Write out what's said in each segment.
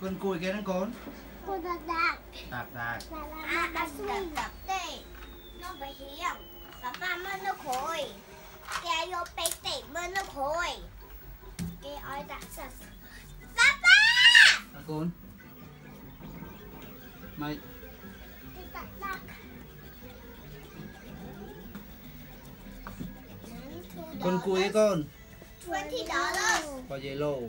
Con cùi kia nó con. Cô đạc. đạc đạc. đặt. À, đặt đặt đặt đây. Nó bị hiểm. Papa mất nó khôi. Kẻ vô bị tỉ mất nó khôi. Kẻ ơi đặt sạch. Papa! Đặt con. Mày. Đặt đặt. Con cùi con. Twenty dollars. For yellow.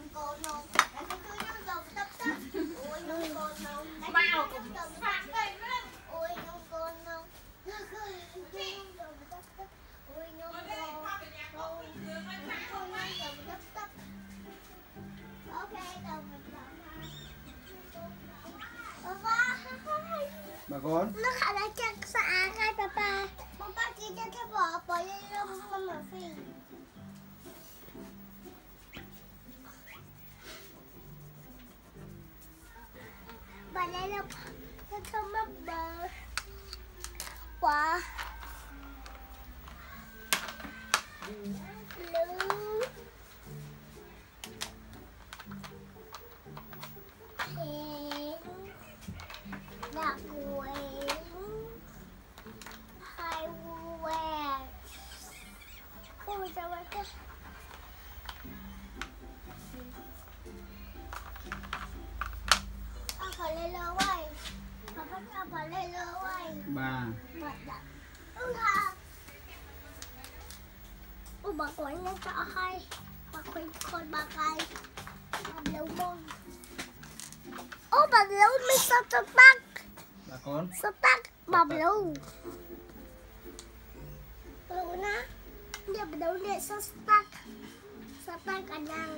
Bà con Nó khá là chắc xa ngay papa Papa kita thay bỏ bỏ lên lông mama phi Bỏ lên lông Không mất bờ Blue Pink Dark បាទអូបើគួយនឹងក៏អស់ហើយបើគួយខនបាក់ហើយបើលូវមកអូបើលូវមិនសតបាក់បាទកូនសតបាក់បើលូវលូវណានេះបើលូវនេះសតបាក់សតបាក់កណ្ដាល